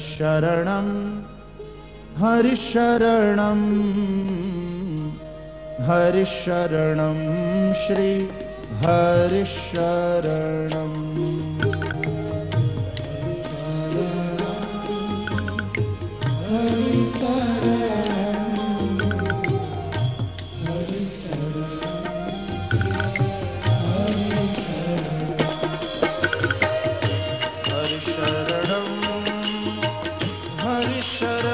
शरणं हरिशरणम् हरिशरणं श्री हरिशरणम् शरण